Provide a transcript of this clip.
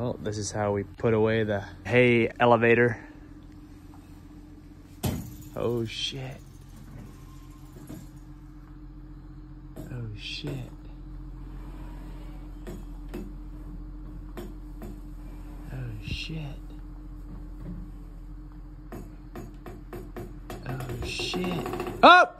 Well, this is how we put away the hay elevator. Oh shit. Oh shit. Oh shit. Oh shit. Up!